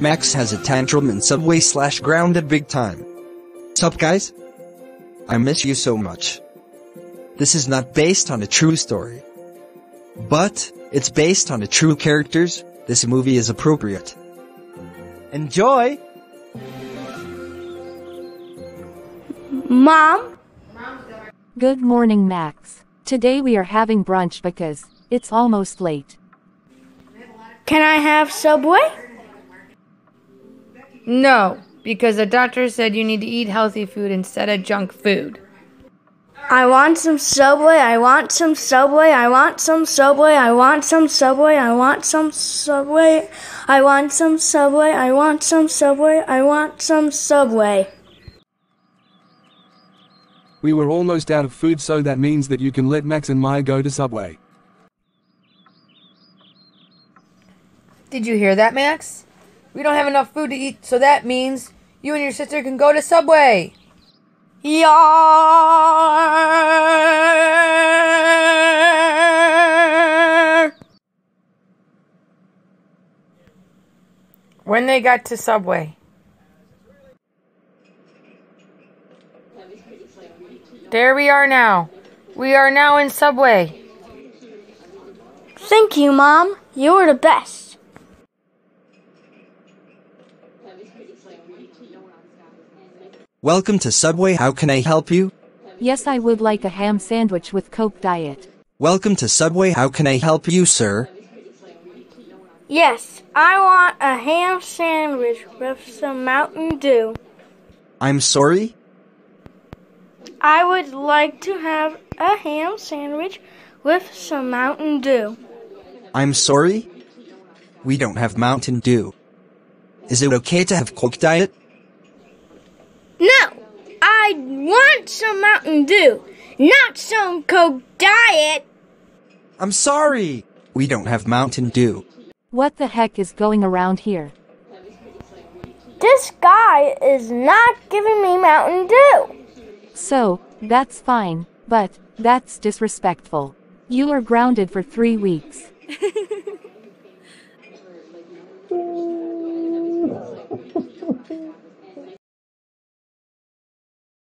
Max has a tantrum in Subway slash grounded big time. Sup guys? I miss you so much. This is not based on a true story. But, it's based on the true characters, this movie is appropriate. Enjoy! Mom? Good morning, Max. Today we are having brunch because it's almost late. Can I have Subway? No, because the doctor said you need to eat healthy food instead of junk food. I want some Subway, I want some Subway, I want some Subway, I want some Subway, I want some Subway, I want some Subway, I want some Subway, I want some Subway. We were almost out of food so that means that you can let Max and Maya go to Subway. Did you hear that, Max? We don't have enough food to eat, so that means you and your sister can go to Subway. Yeah. When they got to Subway. There we are now. We are now in Subway. Thank you, Mom. You were the best. Welcome to Subway, how can I help you? Yes, I would like a ham sandwich with Coke Diet. Welcome to Subway, how can I help you, sir? Yes, I want a ham sandwich with some Mountain Dew. I'm sorry? I would like to have a ham sandwich with some Mountain Dew. I'm sorry? We don't have Mountain Dew. Is it okay to have Coke Diet? No, I want some Mountain Dew, not some Coke Diet. I'm sorry, we don't have Mountain Dew. What the heck is going around here? This guy is not giving me Mountain Dew. So, that's fine, but that's disrespectful. You are grounded for three weeks.